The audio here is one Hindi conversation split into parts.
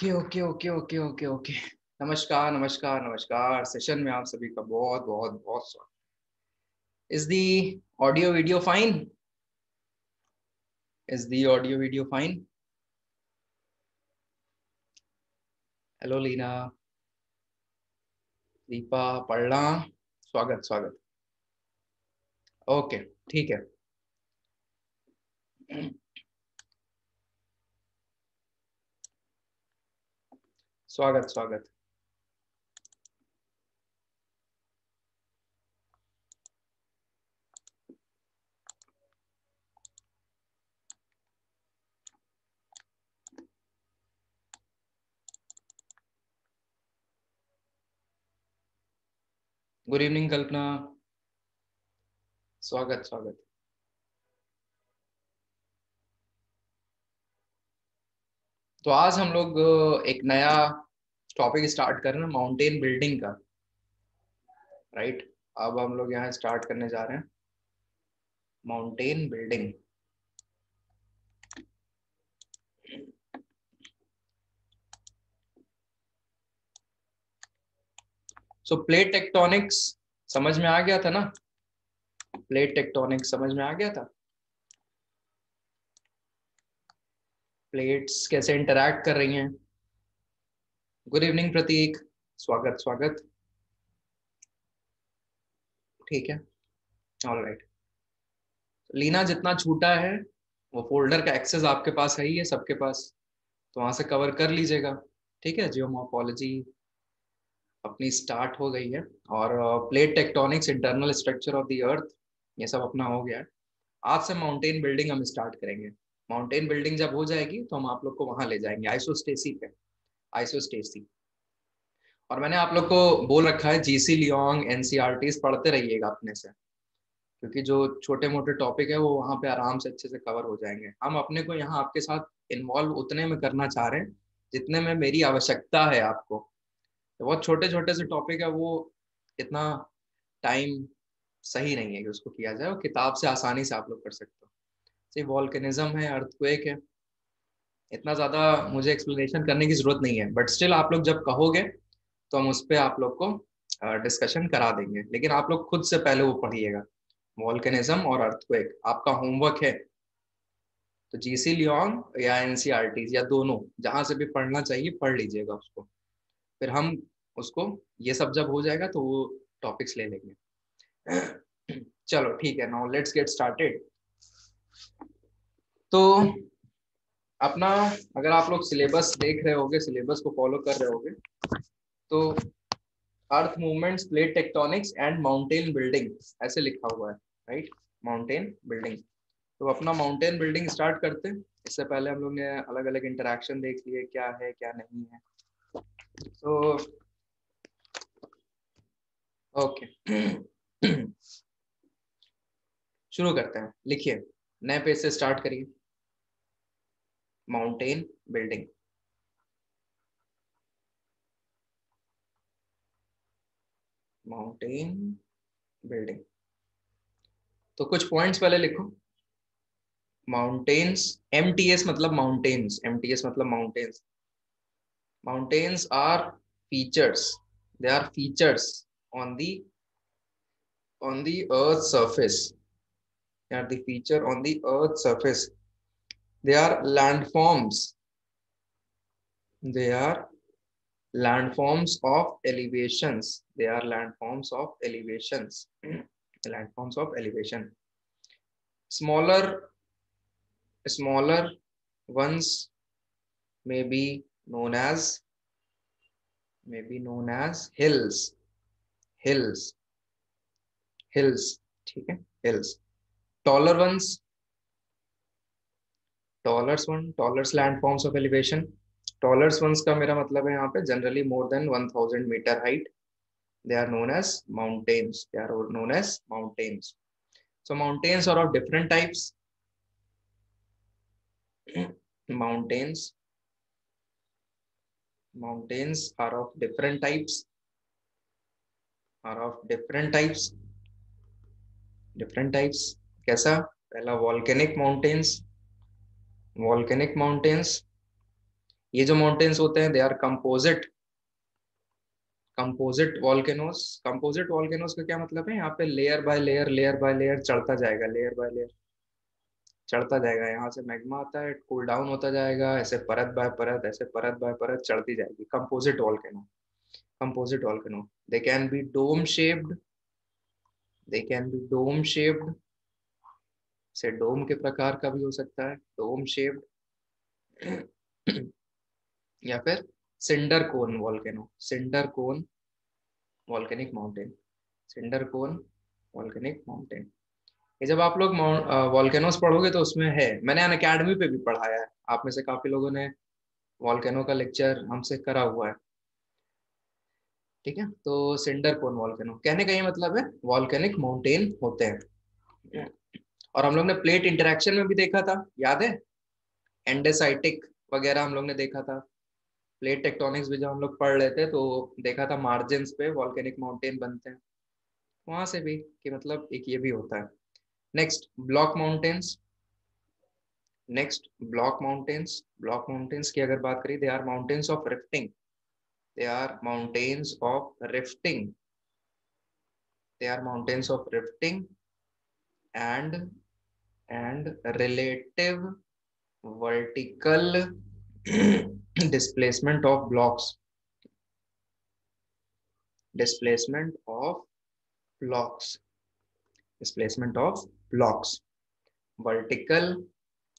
Okay okay okay okay okay okay. नमस्कार नमस्कार नमस्कार। सेशन में आप सभी का बहुत बहुत बहुत स्वागत। Is the audio video fine is the audio video fine hello Leena Deepa पढ़ना स्वागत स्वागत। ओके ठीक है। स्वागत स्वागत। गुड इवनिंग कल्पना स्वागत स्वागत। तो आज हम लोग एक नया टॉपिक स्टार्ट कर रहे हैं माउंटेन बिल्डिंग का। राइट अब हम लोग यहाँ स्टार्ट करने जा रहे हैं। Mountain building so plate tectonics समझ में आ गया था ना? प्लेट टेक्टोनिक्स समझ में आ गया था? प्लेट्स कैसे इंटरैक्ट कर रही हैं। गुड इवनिंग प्रतीक स्वागत स्वागत ठीक है। ऑल राइट लीना जितना छूटा है, वो फोल्डर का एक्सेस आपके पास है ही है, सबके पास। तो वहाँ से कवर कर लीजिएगा। ठीक है जियोमोर्फोलॉजी अपनी स्टार्ट हो गई है। और plate tectonics internal structure of the earth ये सब अपना हो गया है। आज से माउंटेन बिल्डिंग हम स्टार्ट करेंगे। माउंटेन बिल्डिंग जब हो जाएगी तो हम आप लोग को वहाँ ले जाएँगे आइसोस्टेसी पे आइसोस्टेसी और मैंने आप लोग को बोल रखा है जीसी लियोंग एनसीआरटी पढ़ते रहिएगा अपने से, क्योंकि जो छोटे मोटे टॉपिक है, वो वहाँ पे आराम से अच्छे से कवर हो जाएँगे। हम अपने को यहाँ आपके साथ इन्वॉल्व उतने में करना चाह रहे हैं, जितने में मेरी आवश्यकता है आपको। तो बहुत छोटे छोटे से टॉपिक है, वो इतना टाइम सही नहीं है कि उसको किया जाए, वो किताब से आसानी से आप लोग कर सकते हो। जैसे वॉल्केनिज्म है अर्थक्वेक है। इतना ज़्यादा मुझे एक्सप्लेनेशन करने की ज़रूरत नहीं है। बट स्टिल आप लोग जब कहोगे तो हम उस पर आप लोग को डिस्कशन करा देंगे। लेकिन आप लोग खुद से पहले वो पढ़िएगा। वॉल्केनिज्म और अर्थक्वेक आपका होमवर्क है। तो जीसी लियोंग या एनसीआरटी या दोनों, जहाँ से भी पढ़ना चाहिए, पढ़ लीजिएगा उसको। फिर हम उसको, ये सब जब हो जाएगा तो वो टॉपिक्स ले लेंगे। चलो, ठीक है नाउ लेट्स गेट स्टार्टेड तो अपना, अगर आप लोग सिलेबस देख रहे होगे सिलेबस को फॉलो कर रहे होगे तो earth movements plate tectonics and mountain building ऐसे लिखा हुआ है राइट माउंटेन बिल्डिंग तो अपना माउंटेन बिल्डिंग स्टार्ट करते हैं। इससे पहले हम लोग ने अलग अलग इंटरेक्शन देख लिए, क्या है, क्या नहीं है। तो ओके शुरू करते हैं। लिखिए। नए पेज से स्टार्ट करिए। mountain building. Mountain building. तो कुछ पॉइंट्स पहले लिखो। माउंटेन्स एम टी एस मतलब माउंटेन्स एम टी एस मतलब mountains mountains are features they are features on the on the earth surface they are features on the earth surface They are landforms. They are landforms of elevations. They are landforms of elevations. landforms of elevation. Smaller, smaller ones may be known as may be known as hills. Hills. Hills. Hills. Taller ones tallers one tallers landforms of elevation tallers one का मेरा मतलब है यहाँ पे generally more than one thousand metre height they are known as mountains they are known as mountains so mountains are of different types mountains mountains are of different types are of different types different types कैसा? पहला वॉल्केनिक माउंटेन्स volcanic mountains, ये जो माउंटेन्स होते हैं they are composite composite volcanoes composite volcanoes का क्या मतलब है? यहाँ पे layer by layer layer by layer चढ़ता जाएगा लेयर बाय लेयर चढ़ता जाएगा। यहाँ से मैग्मा आता है कूल डाउन होता जाएगा, ऐसे परत बाय परत, ऐसे परत बाय परत चढ़ती जाएगी। Composite volcano composite volcano they can be dome shaped they can be dome shaped से डोम के प्रकार का भी हो सकता है, डोम शेप्ड, या फिर cinder cone volcano, cinder cone volcanic mountain, cinder cone volcanic mountain. ये जब आप लोग वॉल्केनोस पढ़ोगे तो उसमें है, मैंने अन अकेडमी पे भी पढ़ाया है, आप में से काफ़ी लोगों ने वॉल्केनो का लेक्चर हमसे करा हुआ है। ठीक है तो सिंडर कोन वॉल्केनो, कहने का ये मतलब है वॉल्केनिक माउंटेन होते हैं। और हम लोग ने प्लेट इंटरेक्शन में भी देखा था, याद है? एंडेसाइटिक वगैरह हम लोग ने देखा था। प्लेट टेक्टोनिक्स भी जब हम लोग पढ़ थे तो देखा था मार्जिन पे वॉल्केनिक माउंटेन बनते हैं। वहाँ से भी कि मतलब एक ये भी होता है। Next block mountains next block mountains block mountains की अगर बात करें they are mountains of rifting they are mountains of rifting they are mountains of rifting and and relative vertical displacement of blocks displacement of blocks displacement of blocks vertical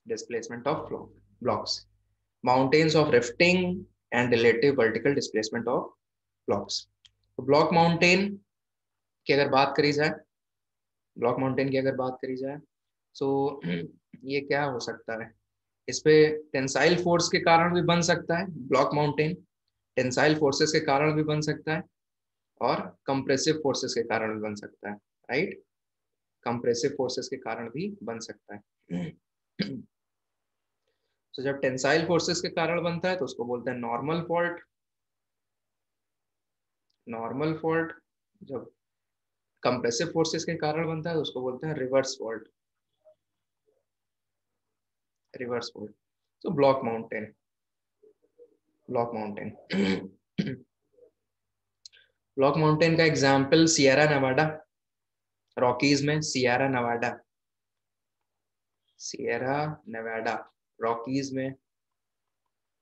displacement of blocks mountains of rifting and relative vertical displacement of blocks block mountain की अगर बात करी जाए ब्लॉक माउंटेन की अगर बात करी जाए तो ये क्या हो सकता है? इस पे टेंसाइल फोर्स के कारण भी बन सकता है ब्लॉक माउंटेन टेंसाइल फोर्सेस के कारण भी बन सकता है और कंप्रेसिव फोर्सेस के कारण भी बन सकता है राइट कंप्रेसिव फोर्सेस के कारण भी बन सकता है। तो so, जब टेंसाइल फोर्सेस के कारण बनता है तो उसको बोलते हैं नॉर्मल फॉल्ट नॉर्मल फॉल्ट जब कंप्रेसिव फोर्सेस के कारण बनता है तो उसको बोलते हैं reverse fault reverse fold. So block mountain, block mountain. Block mountain का एग्ज़ाम्पल सियारा नवाडा रॉकीज में Sierra Nevada Sierra Nevada Rockies में.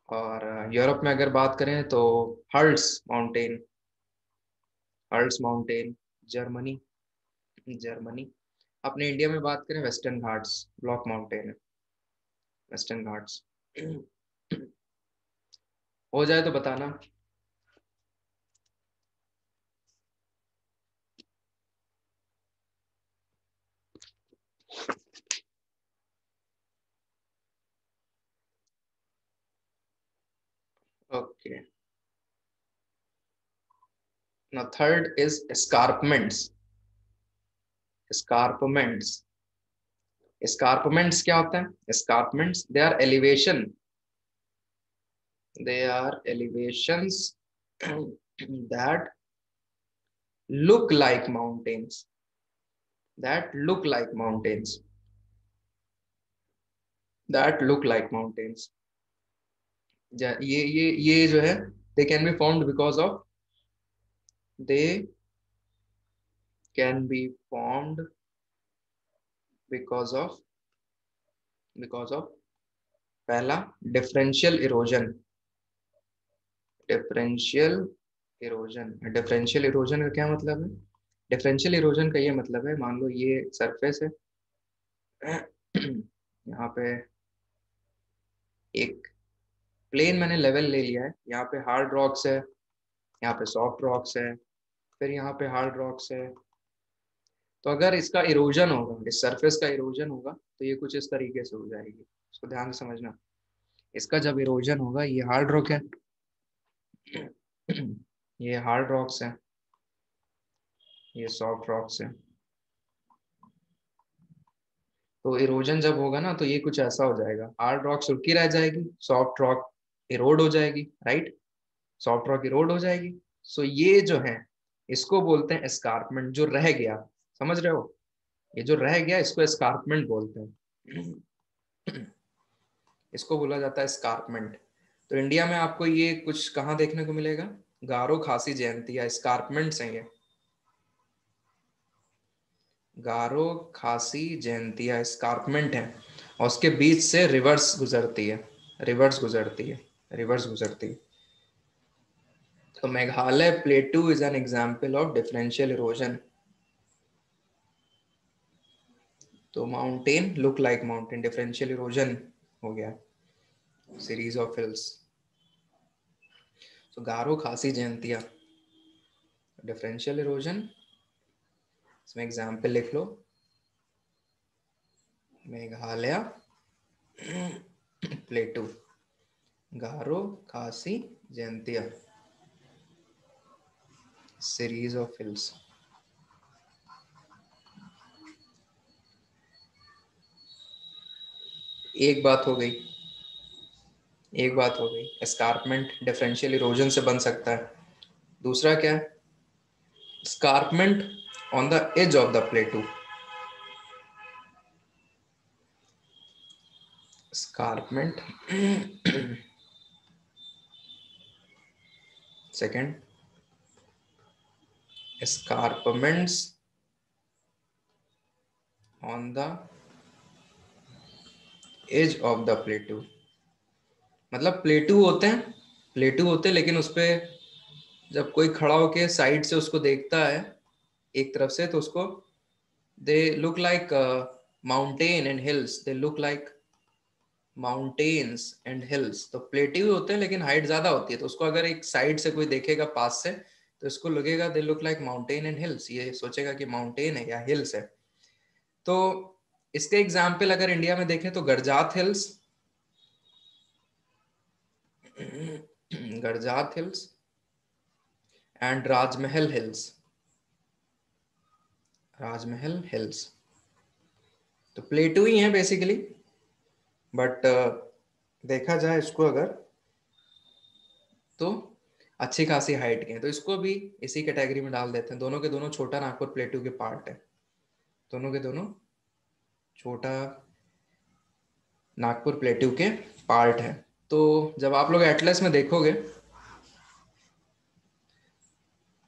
और यूरोप में अगर बात करें तो Harz mountain Harz mountain Germany Germany अपने इंडिया में बात करें Western Ghats block mountain Western Ghats हो जाए तो बताना। Okay third is escarpments escarpments escarpments क्या होते हैं? Escarpments they are elevation they are elevation that look like mountains that look like mountains that look like mountains ये ये ये जो है they can be form because of they can be formed because of because of पहला differential erosion differential erosion differential erosion का क्या मतलब है? डिफरेंशियल इरोजन का ये मतलब है, मान लो ये सरफेस है, यहाँ पे एक प्लेन मैंने लेवल ले लिया है, यहाँ पे हार्ड रॉक्स है, यहाँ पे सॉफ्ट रॉक्स है, फिर यहाँ पे हार्ड रॉक्स है तो अगर इसका इरोजन होगा इस सरफेस का इरोजन होगा तो ये कुछ इस तरीके से हो जाएगी। इसको ध्यान से समझना। इसका जब इरोजन होगा, ये हार्ड रॉक है। ये हार्ड रॉक्स है। ये सॉफ्ट रॉक्स है। तो इरोजन जब होगा ना तो ये कुछ ऐसा हो जाएगा। हार्ड रॉक सुरखी रह जाएगी सॉफ्ट रॉक इरोड हो जाएगी राइट सॉफ्ट रॉक इरोड हो जाएगी। सो ये जो है, इसको बोलते हैं एस्कारपमेंट जो रह गया। समझ रहे हो? ये जो रह गया, इसको स्कार्पमेंट बोलते हैं। इसको बोला जाता है स्कार्पमेंट तो इंडिया में आपको ये कुछ कहाँ देखने को मिलेगा? गारो खासी जयंती या स्कारपमेंट्स हैं ये। गारो खासी जयंती या स्कारपमेंट है। और उसके बीच से रिवर्स गुजरती है। रिवर्स गुजरती है। रिवर्स गुजरती है। तो Meghalaya plateau is an example of differential erosion तो mountain look like mountain differential erosion हो गया सीरीज़ ऑफ़ हिल्स तो गारो खासी जयंतिया डिफरेंशियल इरोजन इसमें एग्ज़ाम्पल लिख लो। Meghalaya plateau Garo Khasi Jaintia series of hills एक बात हो गई। एक बात हो गई। स्कारपमेंट डिफरेंशियल इरोजन से बन सकता है। दूसरा क्या? है escarpment on the edge of the plateau escarpment second escarpments on the edge of the plateau मतलब प्लेटू होते हैं प्लेटू होते हैं, लेकिन उस पर जब कोई खड़ा होके साइड से उसको देखता है, एक तरफ़ से तो उसको they look like mountain and hills they look like mountains and hills तो प्लेटू होते हैं, लेकिन हाइट ज़्यादा होती है। तो उसको अगर एक साइड से कोई देखेगा पास से तो इसको लगेगा they look like mountain and hills ये सोचेगा कि माउंटेन है या हिल्स है। तो इसके एग्ज़ाम्पल अगर इंडिया में देखें तो Garjat hills Garjat hills and Rajmahal hills. Rajmahal hills. तो प्लेटू ही है बेसिकली बट देखा जाए इसको अगर तो अच्छी खासी हाइट के हैं। तो इसको भी इसी कैटेगरी में डाल देते हैं। दोनों के दोनों छोटा नागपुर प्लेटू के पार्ट है। दोनों के दोनों छोटा नागपुर प्लेटू के पार्ट है। तो जब आप लोग एटलस में देखोगे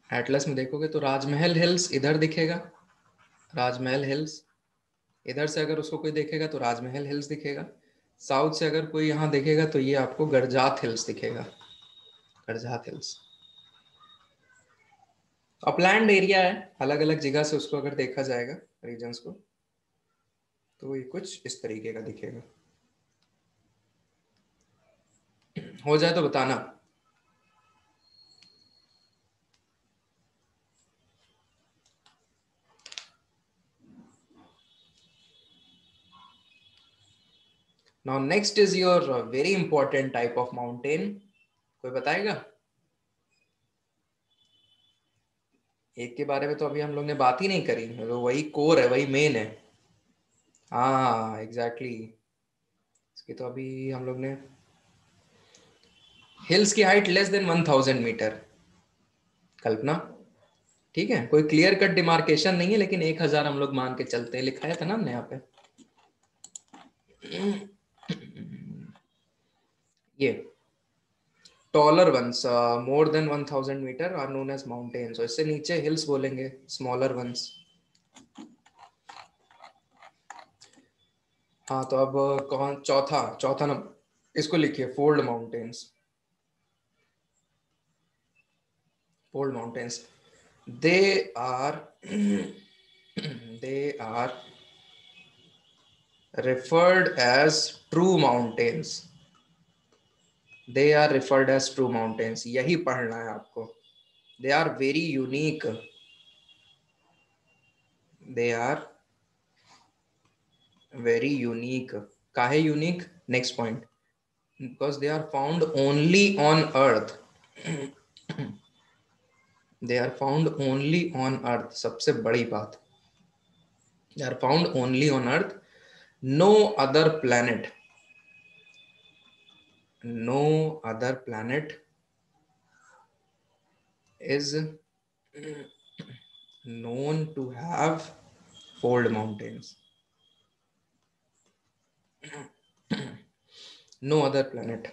एटलस में देखोगे तो राजमहल हिल्स इधर दिखेगा। राजमहल हिल्स इधर से अगर उसको कोई देखेगा तो राजमहल हिल्स दिखेगा। साउथ से अगर कोई यहाँ देखेगा तो ये आपको गरजात हिल्स दिखेगा। करजात हिल्स अपलैंड एरिया है। अलग अलग जगह से उसको अगर देखा जाएगा रीजन्स को तो ये कुछ इस तरीके का दिखेगा। हो जाए तो बताना। Now next is your very important type of mountain कोई बताएगा? एक के बारे में तो अभी हम लोग ने बात ही नहीं करी वो वही कोर है, वही मेन है। हाँ एग्जैक्टली इसकी तो अभी हम लोग ने हिल्स की height less than one thousand metre कल्पना? ठीक है, कोई क्लियर कट डिमार्केशन नहीं है, लेकिन एक हज़ार हम लोग मान के चलते हैं। लिखा है था ना हमने यहाँ पे। ये taller ones more than one thousand metre are known as mountains और इससे नीचे हिल्स बोलेंगे स्मॉलर वंस हाँ तो अब कौन, चौथा चौथा नंबर इसको लिखिए fold mountains fold mountains they are they are referred as true mountains. They are referred as true mountains यही पढ़ना है आपको. They are very unique they are very unique काहे unique next point because they are found only on earth they are found only on earth सबसे बड़ी बात. They are found only on earth no other planet no other planet is known to have fold mountains. no other planet.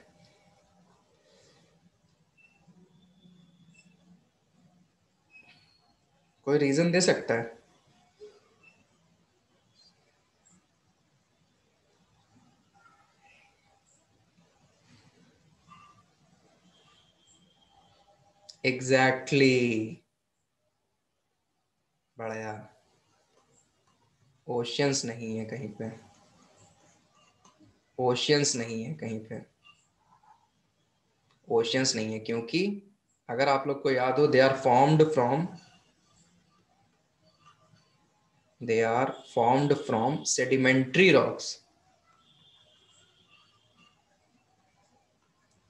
कोई रीजन दे सकता है? Exactly exactly. बढ़िया। ओशियंस नहीं है कहीं पे। ओशियंस नहीं है कहीं पे। ओशियंस नहीं है, क्योंकि अगर आप लोग को याद हो they are formed from they are formed from sedimentary rocks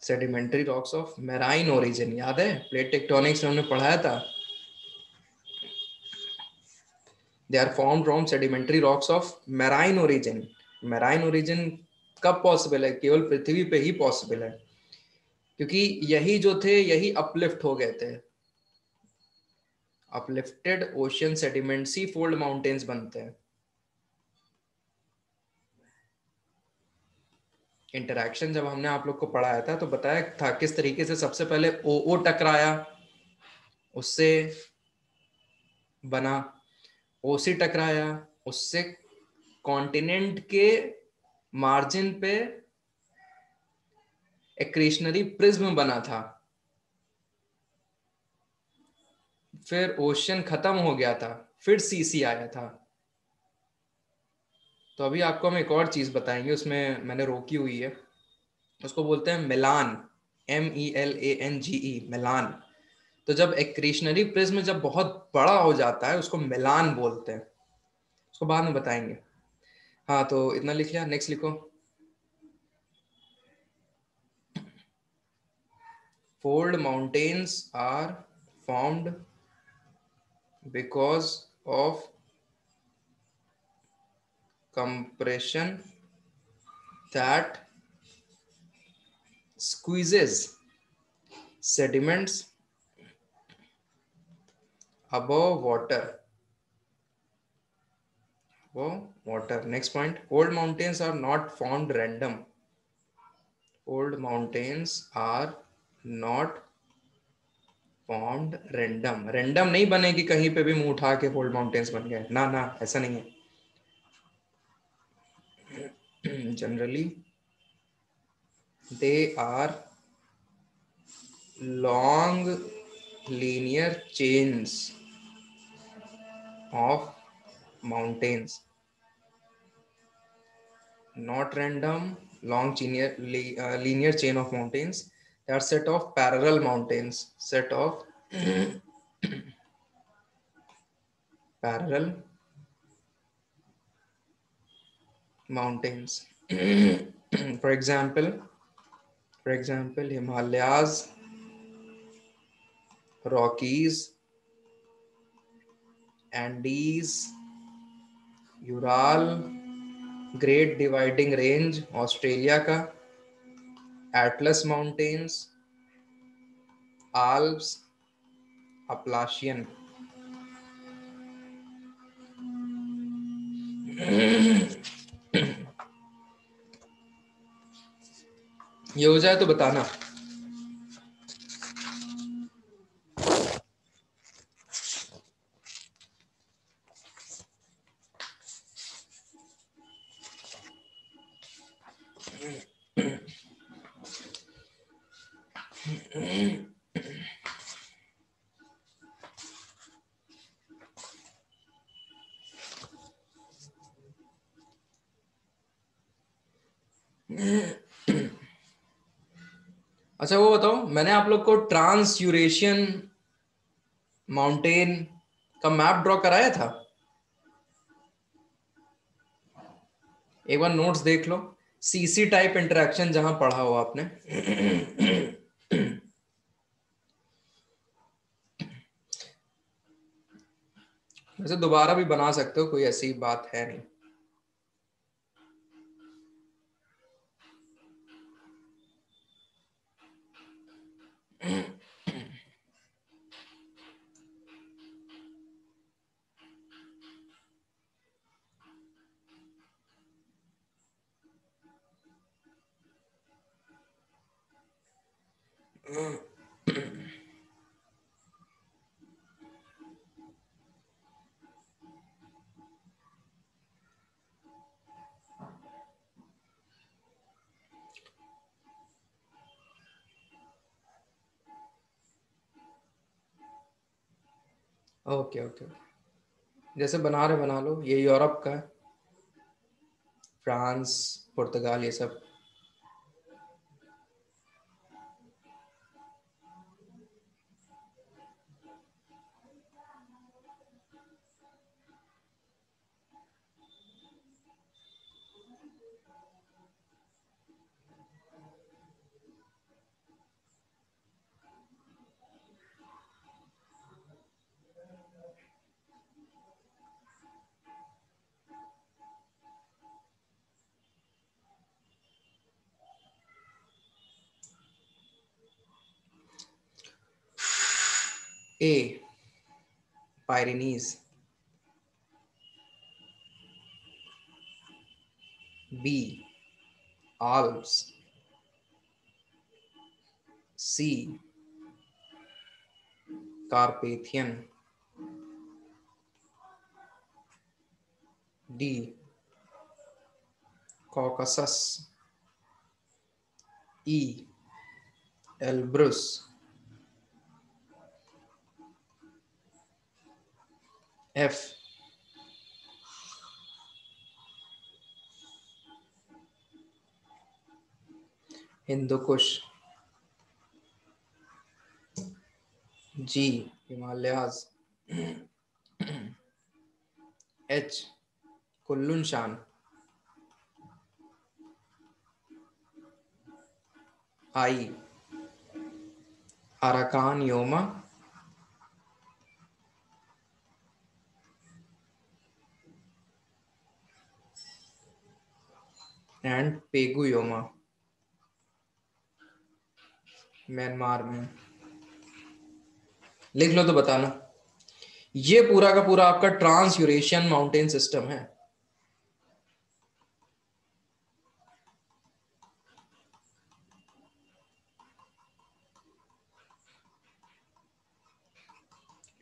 sedimentary rocks of marine origin याद है? प्लेट टेक्टोनिक्स में हमने पढ़ाया था। They are form from sedimentary rocks of marine origin marine origin कब पॉसिबल है? केवल पृथ्वी पे ही पॉसिबल है। क्योंकि यही जो थे, यही अपलिफ्ट हो गए थे। अपलिफ्टेड ओशियन सेडिमेंट सी फोल्ड माउंटेन्स बनते हैं। इंटरेक्शन जब हमने आप लोग को पढ़ाया था तो बताया था किस तरीके से सबसे पहले ओ ओ टकराया। उससे बना ओसी टकराया। उससे कॉन्टिनेंट के मार्जिन पे एक्रेशनरी प्रिज्म बना था। फिर ओशन खत्म हो गया था, फिर सीसी आया था। तो अभी आपको हम एक और चीज़ बताएँगे, उसमें मैंने रोकी हुई है। उसको बोलते हैं melange M E L A N G E melange. तो जब एक्रेशनरी प्रिज्म जब बहुत बड़ा हो जाता है, उसको मिलान बोलते हैं। उसको बाद में बताएँगे। हाँ तो इतना लिख लिया नेक्स्ट लिखो। Fold mountains are formed because of compression that squeezes sediments above water above water. Next point. Old mountains are not formed random. Old mountains are not formed random random नहीं बने कि कहीं पे भी मुँह उठा के फोल्ड माउंटेन्स बन गए। ना ना, ऐसा नहीं है। Generally they are long linear chains of mountains not random, long linear, uh, linear chain of mountains. They are set of parallel mountains, set of parallel mountains. for example, for example, Himalayas, Rockies, Andes, Ural, great dividing range Australia का एटलस माउंटेन्स आल्प्स अपलाशियन। ये हो जाए तो बताना। मैंने आप लोग को ट्रांस यूरेशियन माउंटेन का मैप ड्रॉ कराया था? एक बार नोट्स देख लो। सीसी टाइप इंटरेक्शन जहाँ पढ़ा हो आपने। वैसे दोबारा भी बना सकते हो, कोई ऐसी बात है नहीं। Mm-hmm. ओके ओके जैसे बना रहे, बना लो। ये यूरोप का है। फ्रांस, पुर्तगाल, ये सब। A. Pyrenees. B. Alps. C. Carpathian. D. Caucasus. E. Elbrus. F. Hindu Kush G Himalayas H Kunlun Shan I Arakan Yoma and Pegu Yoma Myanmar में। लिख लो तो बताना। ये पूरा का पूरा आपका ट्रांस यूरेशियन माउंटेन सिस्टम है।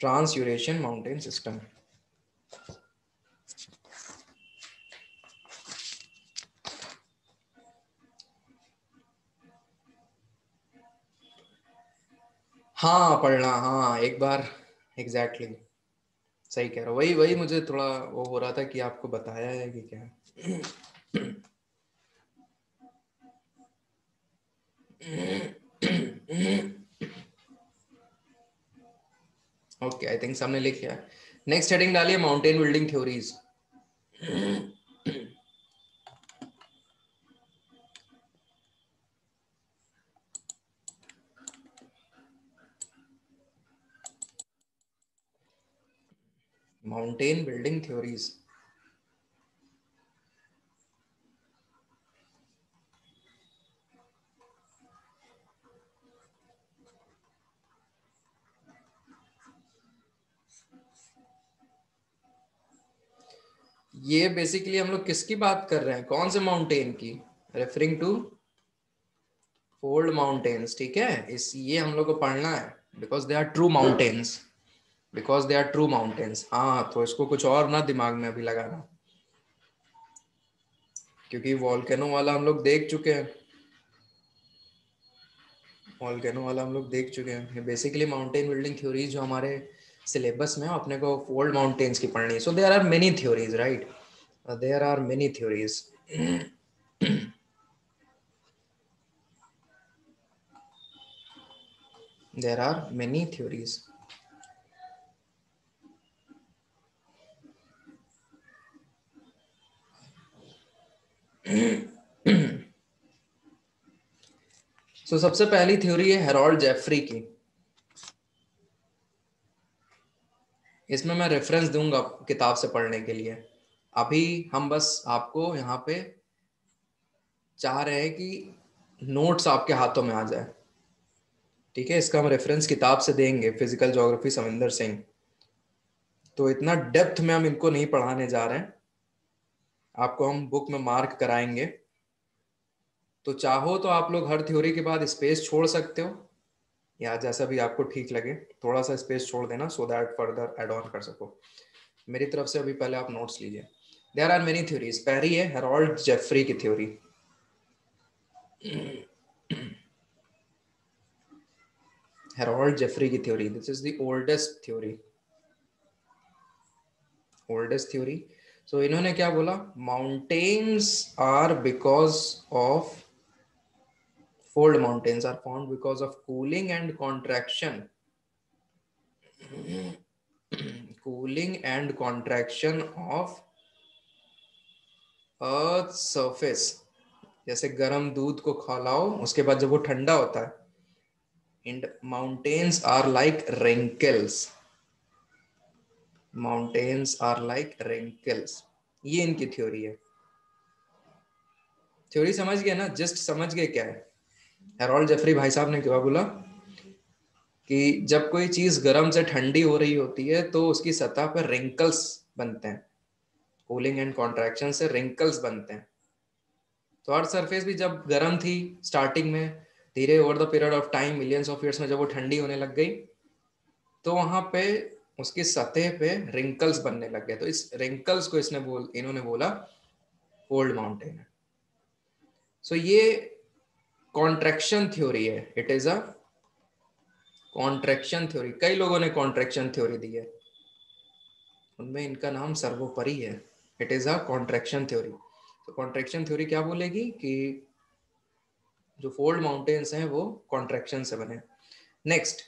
ट्रांस यूरेशियन माउंटेन सिस्टम हाँ पढ़ना हाँ एक बार एग्जैक्टली exactly. सही कह रहा हूँ। वही वही मुझे थोड़ा वो हो रहा था कि आपको बताया है कि क्या ओके आई थिंक सामने लिख लिया। नेक्स्ट हेडिंग डालिए mountain building theories mountain building theories. ये बेसिकली हम लोग किसकी बात कर रहे हैं? कौन से माउंटेन की? रेफरिंग टू फोल्ड माउंटेन्स ठीक है? इस, ये हम लोग को पढ़ना है because they are true mountains because they are true mountains हाँ तो इसको कुछ और ना दिमाग में अभी लगाना। क्योंकि वॉलकैनो वाला हम लोग देख चुके हैं। वॉलकैनो वाला हम लोग देख चुके हैं। बेसिकली माउंटेन बिल्डिंग थ्योरीज जो हमारे सिलेबस में अपने को फोल्ड माउंटेन्स की पढ़नी so there are many theories right there are many theories there are many many theories so, सबसे पहली थ्योरी है हेरोल्ड जेफरी की। इसमें मैं रेफरेंस दूँगा किताब से पढ़ने के लिए। अभी हम बस आपको यहाँ पे चाह रहे हैं कि नोट्स आपके हाथों में आ जाए। ठीक है? इसका हम रेफरेंस किताब से देंगे फ़िज़िकल ज्योग्राफी सविंदर सिंह। तो इतना डेप्थ में हम इनको नहीं पढ़ाने जा रहे हैं। आपको हम बुक में मार्क कराएँगे। तो चाहो तो आप लोग हर थ्योरी के बाद स्पेस छोड़ सकते हो, या जैसा भी आपको ठीक लगे थोड़ा सा स्पेस छोड़ देना so that further add on कर सको। मेरी तरफ़ से अभी पहले आप नोट्स लीजिए। देर आर मेनी थ्योरीज पहली है हेरोल्ड जेफरी की थ्योरी हेरोल्ड जेफरी की theory this is the oldest theory oldest theory so इन्होंने क्या बोला? Mountains are because of fold mountains are formed because of cooling and contraction cooling and contraction of earth surface जैसे गर्म दूध को खोलाओ, उसके बाद जब वो ठंडा होता है and mountains are like wrinkles mountains are like wrinkles ये इनकी थ्योरी है। थ्योरी समझ गए ना? जस्ट समझ गए क्या है? हेरोल्ड जेफरी भाई साहब ने क्या बोला? कि जब कोई चीज़ गर्म से ठंडी हो रही होती है तो उसकी सतह पर रिंकल्स बनते हैं। कूलिंग एंड कॉन्ट्रैक्शन से रिंकल्स बनते हैं। तो अर्थ सरफेस भी जब गर्म थी स्टार्टिंग में, धीरे over the period of time millions of years में जब वो ठंडी होने लग गई तो वहाँ पे उसकी सतह पे रिंकल्स बनने लग गए। तो इस रिंकल्स को इसने बोल, इन्होंने बोला ओल्ड माउंटेन सो ये कॉन्ट्रेक्शन थ्योरी है। It is a contraction theory कई लोगों ने कॉन्ट्रेक्शन थ्योरी दी है। उनमें इनका नाम सर्वोपरि है। It is a contraction theory तो कॉन्ट्रेक्शन थ्योरी क्या बोलेगी कि जो फोल्ड माउंटेन्स हैं वो कॉन्ट्रेक्शन से बने। Next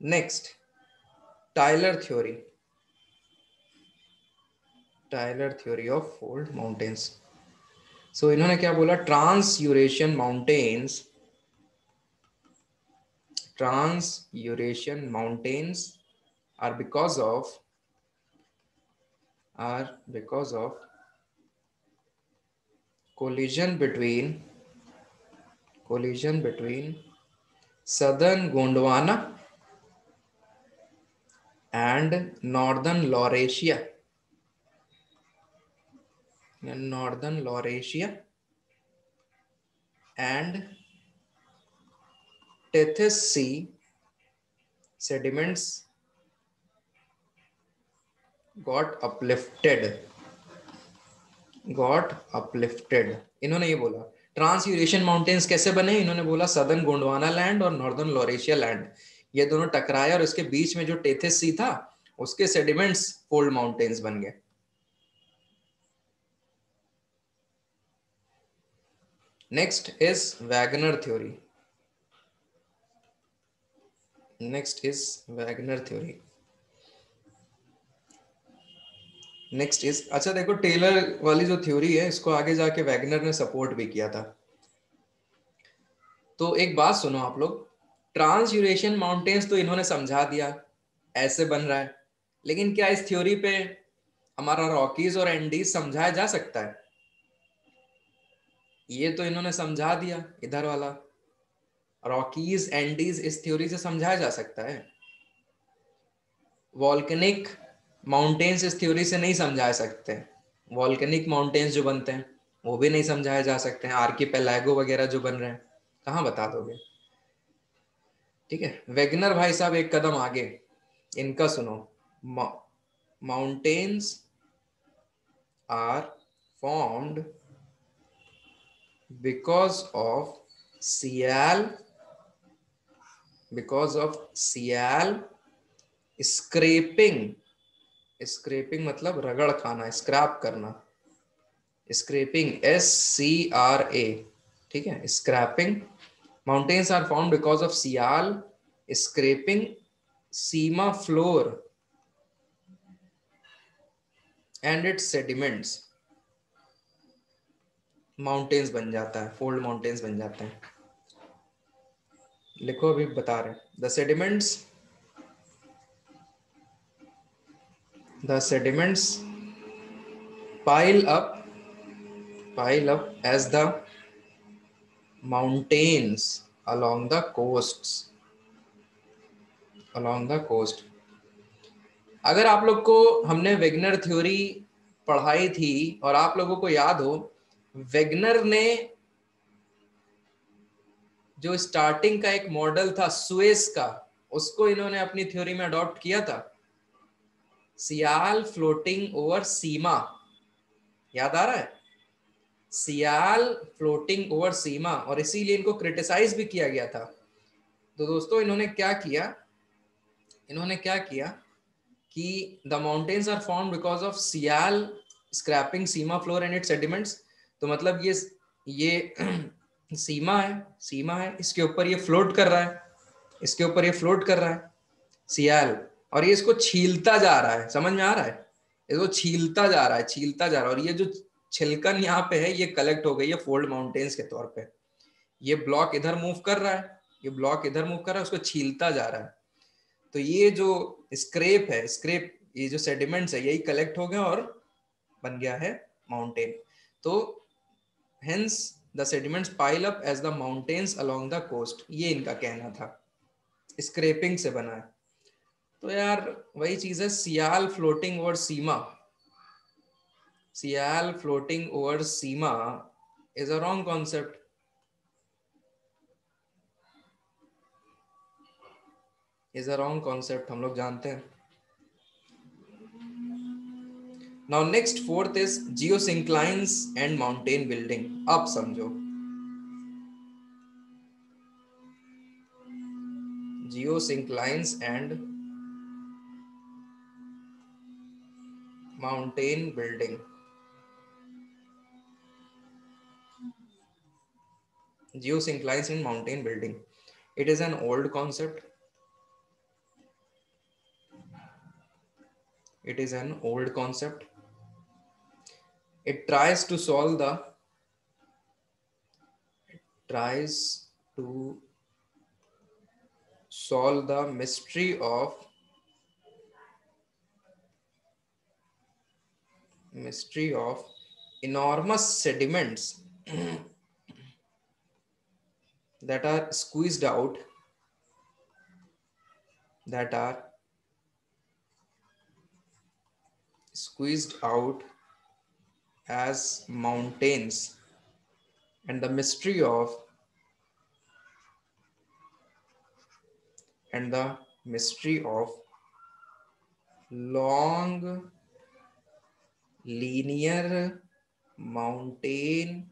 next Taylor theory Taylor theory of fold mountains so इन्होंने क्या बोला? Trans Eurasian mountains trans Eurasian mountains are because of are because of collision between collision between southern Gondwana and northern Laurasia northern Laurasia and Tethys Sea sediments got uplifted got uplifted इन्होंने ये बोला ट्रांस यूरेशियन माउंटेन्स कैसे बने इन्होंने बोला सदर्न गोंडवाना लैंड और नॉर्दर्न लोरेशिया लैंड ये दोनों टकराए और इसके बीच में जो टेथिस सी था, उसके सेडिमेंट्स फोल्ड माउंटेन्स बन गए Next is Wagner theory. Next is Wagner theory. Next is अच्छा देखो टेलर वाली जो थ्योरी है, इसको आगे जाके वैगनर ने सपोर्ट भी किया था तो एक बात सुनो आप लोग ट्रांस यूरेशियन माउंटेन्स तो इन्होंने समझा दिया, ऐसे बन रहा है। लेकिन क्या इस थ्योरी पे हमारा रॉकीज और एंडीज समझाया जा सकता है? ये तो इन्होंने समझा दिया, इधर वाला। रॉकीज एंडीज इस थ्योरी से समझाया जा सकता है। वॉल्केनिक माउंटेन्स इस थ्योरी से नहीं समझा सकते। वॉल्केनिक माउंटेन्स जो बनते हैं, वो भी नहीं समझाए जा सकते हैं। आर्की वगैरह जो बन रहे हैं, कहाँ बता दोगे? ठीक है? वेगनर भाई साहब एक कदम आगे। इनका सुनो। Mountains are formed because of sial because of sial scraping scraping मतलब रगड़ खाना स्क्रैप करना। Scraping S C R A ठीक है? Scraping mountains are found because of Siyal scraping Seema floor and its sediments mountains बन जाता है फोल्ड माउंटेन्स बन जाते हैं लिखो अभी बता रहे the sediments the sediments pile up pile up as the mountains along the coasts. Along the coast. अगर आप लोग को हमने वेगनर थ्योरी पढ़ाई थी और आप लोगों को याद हो वेगनर ने जो स्टार्टिंग का एक मॉडल था सुएस का, उसको इन्होंने अपनी थ्योरी में अडॉप्ट किया था। Sial floating over sima. याद आ रहा है? सियाल फ्लोटिंग ओवर सीमा, और इसीलिए इनको क्रिटिसाइज भी किया गया था। तो दोस्तों, इन्होंने क्या किया? इन्होंने क्या किया कि the mountains are form because of sial scraping sima floor and its sediments तो मतलब ये ये सीमा है सीमा है, इसके ऊपर ये फ्लोट कर रहा है, इसके ऊपर ये फ्लोट कर रहा है, सियाल। और ये इसको छीलता जा रहा है, समझ में आ रहा है? इसको छीलता जा रहा है, छीलता जा रहा है। और ये जो छिलकन यहाँ पे है, ये कलेक्ट हो गई है फोल्ड माउंटेन्स के तौर पे। ये ब्लॉक इधर मूव कर रहा है, ये ब्लॉक इधर मूव कर रहा है, उसको छीलता जा रहा है। तो ये जो स्क्रेप है स्क्रेप ये जो सेडिमेंट्स है, यही कलेक्ट हो गया और बन गया है माउंटेन तो hence the sediments pile up as the mountains along the coast ये इनका कहना था। स्क्रेपिंग से बना है। तो यार, वही चीज़ है, सियाल फ्लोटिंग और sima. Sial floating over sima is a wrong concept is a wrong concept हम लोग जानते हैं। Now next fourth is geosynclines and mountain building अब समझो। Geosynclines and mountain building. Geosynclines in mountain building. It is an old concept. It is an old concept. It tries to solve the it tries to solve the mystery of mystery of enormous sediments that are squeezed out that are squeezed out as mountains and the mystery of and the mystery of long linear mountain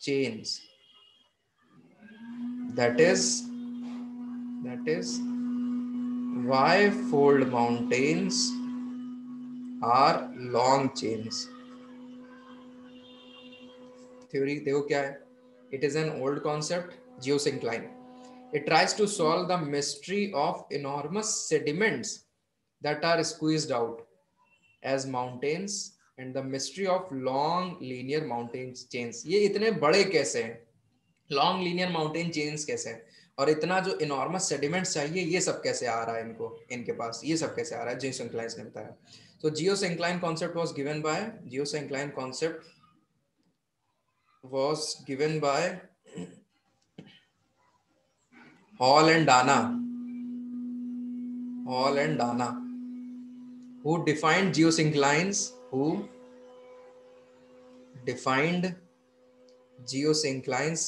chains that is that is why fold mountains are long chains theory देखो क्या है it is an old concept geosyncline it tries to solve the mystery of enormous sediments that are squeezed out as mountains and the mystery of long linear mountain chains. ये इतने बड़े कैसे हैं लॉन्ग लीनियर माउंटेन चेन्स कैसे हैं और इतना जो इनॉर्मस सेडिमेंट्स चाहिए, ये सब कैसे आ रहा है इनको, इनके पास ये सब कैसे आ रहा है जियो सिंक्लाइन ने बताया तो geosyncline concept was given by geosyncline concept was given by Hall and Dana. Hall and Dana. Who defined geosynclines? Who defined geosynclines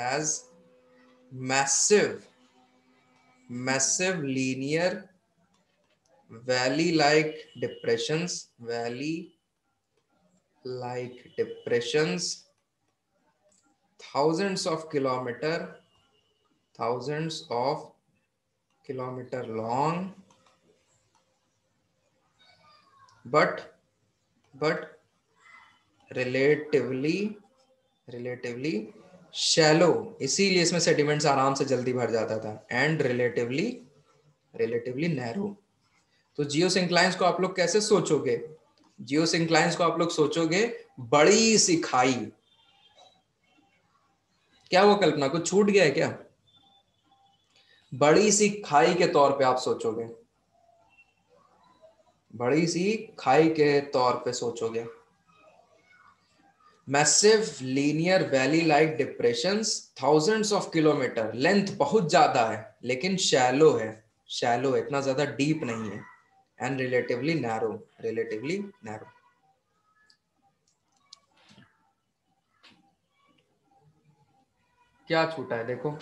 as massive, massive linear valley-like depressions, valley-like depressions, thousands of kilometer thousands of kilometer long. But but relatively relatively shallow, इसीलिए इसमें सेडिमेंट्स आराम से जल्दी भर जाता था एंड रिलेटिवली रिलेटिवली नैरो तो जियो सिंक्लाइंस को आप लोग कैसे सोचोगे? जियो सिंक्लाइंस को आप लोग सोचोगे, बड़ी सी खाई। क्या वो कल्पना, कुछ छूट गया है क्या? बड़ी सी खाई के तौर पे आप सोचोगे। बड़ी सी खाई के तौर पे सोचोगे। Massive linear valley like depression thousands of kilometre length बहुत ज़्यादा है, लेकिन शैलो है। शैलो है, इतना ज़्यादा डीप नहीं है। And relatively narrow relatively narrow क्या छूटा है, देखो।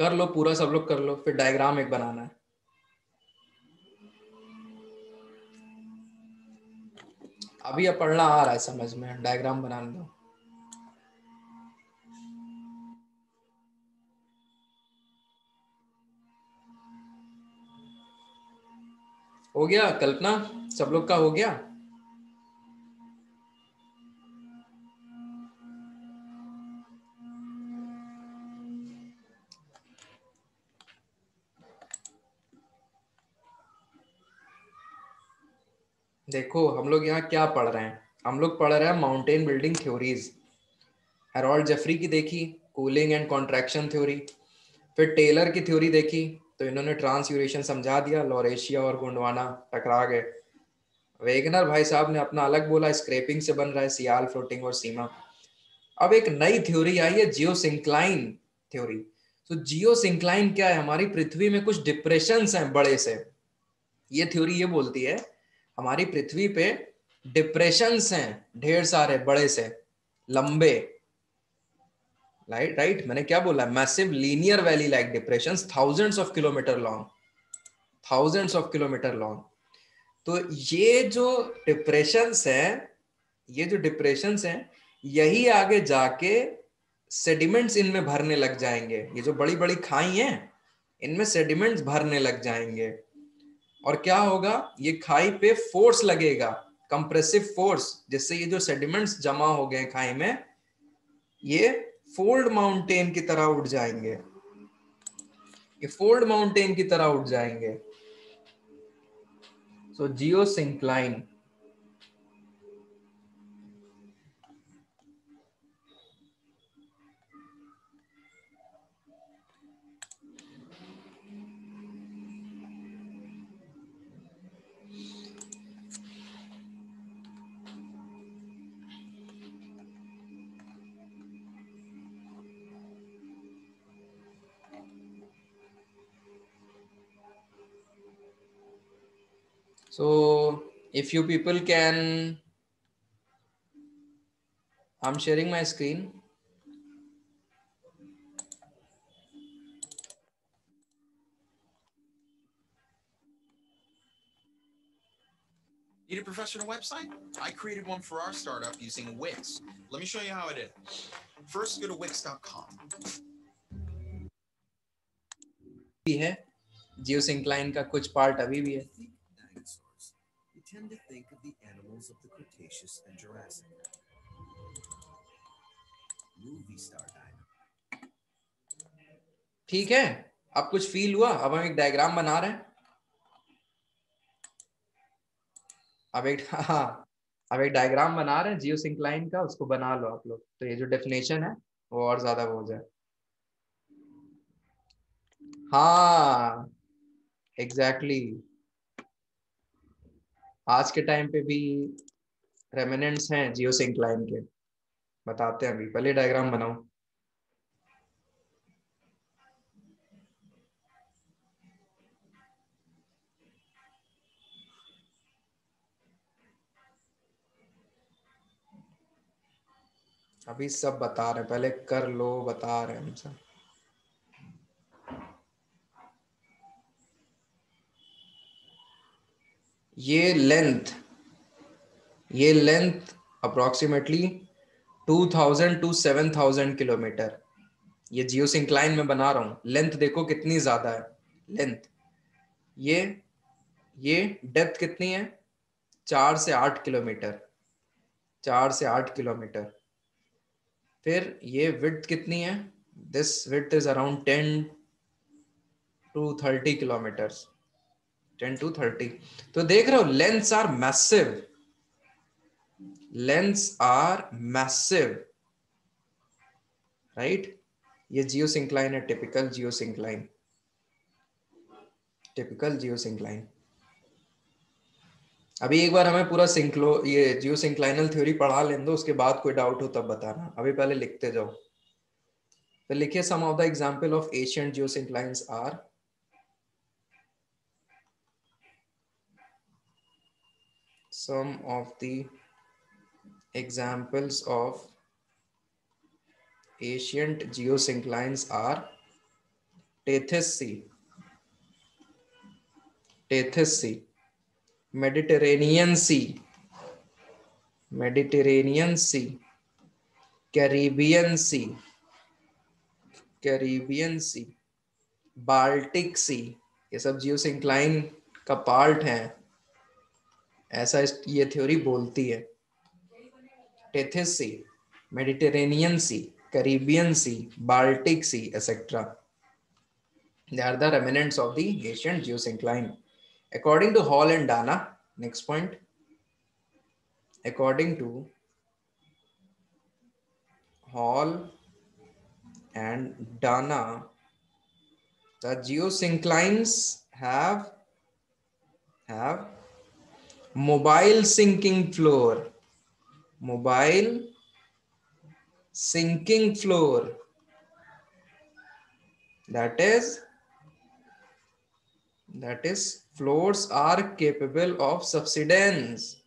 कर लो, पूरा सब लोग कर लो, फिर डायग्राम एक बनाना है। अभी अब पढ़ना आ रहा है समझ में डायग्राम बनाने दो। हो गया, कल्पना? सब लोग का हो गया? देखो, हम लोग यहाँ क्या पढ़ रहे हैं? हम लोग पढ़ रहे हैं mountain building theories Harold Jeffrey की देखी कूलिंग एंड कॉन्ट्रैक्शन थ्योरी फिर टेलर की थ्योरी देखी तो इन्होंने ट्रांसयूरेशन समझा दिया लोरेशिया और गोंडवाना टकरा गए. वेगनर भाई साहब ने अपना अलग बोला स्क्रेपिंग से बन रहा है, सियाल फ्लोटिंग और सीमा. अब एक नई थ्योरी आई है जियो सिंक्लाइन थ्योरी तो जियो सिंक्लाइन क्या है? हमारी पृथ्वी में कुछ डिप्रेशन हैं बड़े से. ये थ्योरी ये बोलती है हमारी पृथ्वी पे डिप्रेशन हैं, ढेर सारे, बड़े से, लंबे। राइट राइट मैंने क्या बोला? Massive linear valley like depression thousands of kilometre long thousands of kilometre long तो ये जो डिप्रेशन है, ये जो डिप्रेशन है, यही आगे जाके सेडिमेंट्स इनमें भरने लग जाएँगे। ये जो बड़ी बड़ी खाई हैं, इनमें सेडिमेंट्स भरने लग जाएँगे। और क्या होगा? ये खाई पे फोर्स लगेगा कंप्रेसिव फोर्स जिससे ये जो सेडिमेंट्स जमा हो गए खाई में, ये फोल्ड माउंटेन की तरह उठ जाएँगे। ये फोल्ड माउंटेन की तरह उठ जाएँगे। So geosyncline So if you people can, I'm sharing my screen. Need a professional website? I created one for our startup using Wix. Let me show you how it is. First, go to wix.com. भी है जियो सिंक्लाइन का कुछ पार्ट अभी भी है dinosaurs, we tend to think of the animals of the Cretaceous and Jurassic. Movie star dino. ठीक है? अब कुछ फील हुआ? अब हम एक डायग्राम बना रहे हैं। अब एक हाँ। अब एक डायग्राम बना रहे हैं जियो सिंक्लाइन का, उसको बना लो आप लोग। तो ये जो डेफिनेशन है, वो और ज़्यादा हो जाए। हाँ। Exactly exactly. आज के टाइम पे भी रेमिनेंट्स हैं जियो सिंक्लाइन के। बताते हैं अभी, पहले डायग्राम बनाओ। अभी सब बता रहे हैं, पहले कर लो, बता रहे हैं हम सब। ये लेंथ ये लेंथ अप्रोक्सीमेटली 2000 टू 7000 किलोमीटर ये जियो सिंक्लाइन में बना रहा हूँ। लेंथ देखो कितनी ज़्यादा है। लेंथ ये ये डेप्थ कितनी है? चार से आठ किलोमीटर चार से आठ किलोमीटर फिर ये विड्थ कितनी है? This width is around ten to thirty kilometres ten to thirty तो देख रहे हो lengths are massive lengths are massive right ये जियो सिंक्लाइन है typical geosyncline typical geosyncline अभी एक बार हमें पूरा सिंक्लो ये जियो सिंक्लाइनल थ्योरी पढ़ा लें दो, उसके बाद कोई डाउट हो तब बताना। अभी पहले लिखते जाओ। तो लिखिए some of the example of Asian geosynclines are some of the examples of ancient geosynclines are Tethys Sea, Tethys Sea, Mediterranean Sea, Mediterranean Sea Caribbean Sea Caribbean Sea Baltic Sea ये सब जियो सिंक्लाइन का पार्ट है ऐसा ये थ्योरी बोलती है। Tethys Sea Mediterranean Sea Caribbean Sea Baltic Sea etcetera they are the remnants of the Asian juice according to Hall and Dana next point according to Hall and Dana the geosynclines have have mobile sinking floor. Mobile sinking floor. That is that is floors are capable of subsidence.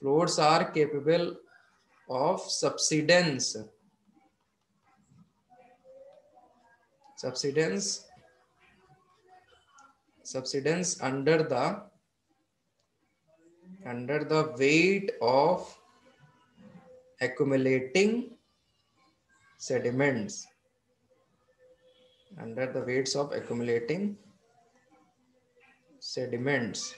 Floors are capable of subsidence. Subsidence. Subsidence under the under the weight of accumulating sediments. Under the weights of accumulating sediments.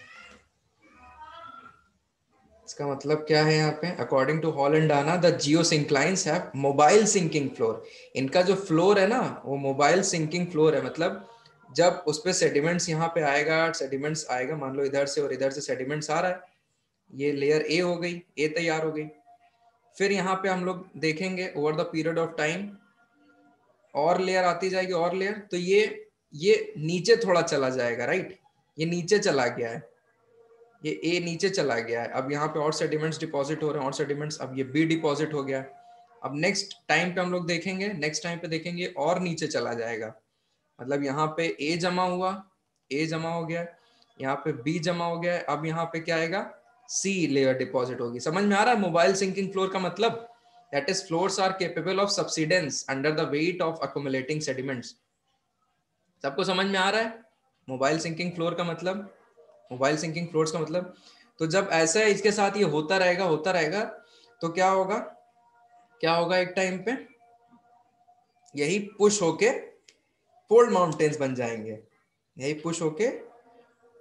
इसका मतलब क्या है यहाँ पे? According to Hall and Dana the geosynclines have mobile sinking floor इनका जो फ्लोर है ना, वो मोबाइल सिंकिंग फ्लोर है। मतलब जब उस पर सेडिमेंट्स यहाँ पे आएगा सेडिमेंट्स आएगा, मान लो इधर से और इधर से सेडिमेंट्स आ रहा है ये लेयर ए हो गई ए तैयार हो गई। फिर यहाँ पे हम लोग देखेंगे over the period of time और लेयर आती जाएगी, और लेयर तो ये ये नीचे थोड़ा चला जाएगा राइट ये नीचे चला गया है। ये ए नीचे चला गया है। अब यहाँ पे और सेडिमेंट्स डिपॉजिट हो रहे हैं, और सेडिमेंट्स अब ये बी डिपॉजिट हो गया। अब नेक्स्ट टाइम पे हम लोग देखेंगे नेक्स्ट टाइम पे देखेंगे, और नीचे चला जाएगा। मतलब यहाँ पे ए जमा हुआ ए जमा हो गया, यहाँ पे बी जमा हो गया, अब यहाँ पे क्या आएगा? सी लेयर डिपॉजिट होगी। समझ में आ रहा है? मोबाइल सिंकिंग फ्लोर का मतलब? That is floors are capable of subsidence under the weight of accumulating sediments सबको समझ में आ रहा है? मोबाइल सिंकिंग फ्लोर का मतलब? मोबाइल सिंकिंग फ्लोर्स का मतलब? तो जब ऐसा है, इसके साथ ये होता रहेगा होता रहेगा तो क्या होगा? क्या होगा एक टाइम पे? यही पुश होके फोल्ड माउंटेन्स बन जाएँगे। यही पुश होके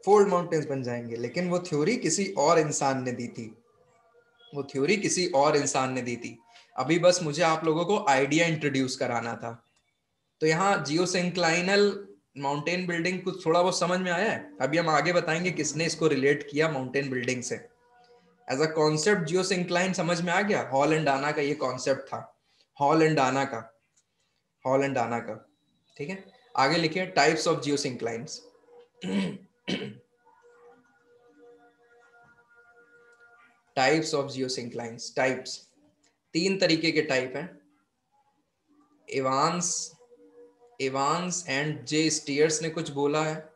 फोल्ड माउंटेन्स बन जाएँगे, लेकिन वो थ्योरी किसी और इंसान ने दी थी। वो थ्योरी किसी और इंसान ने दी थी। अभी बस मुझे आप लोगों को आइडिया इंट्रोड्यूस कराना था। तो यहाँ जियोसिंक्लाइनल माउंटेन बिल्डिंग कुछ थोड़ा बहुत समझ में आया है? अभी हम आगे बताएँगे किसने इसको रिलेट किया माउंटेन बिल्डिंग से। As a concept geosyncline समझ में आ गया? हॉल एंड डाना का ये कॉन्सेप्ट था। हॉल एंड डाना का। हॉल एंड डाना का। ठीक है? आगे लिखिए types of geosynclines types of geosynclines types तीन तरीके के टाइप हैं. Evans Evans and J Steers ने कुछ बोला है.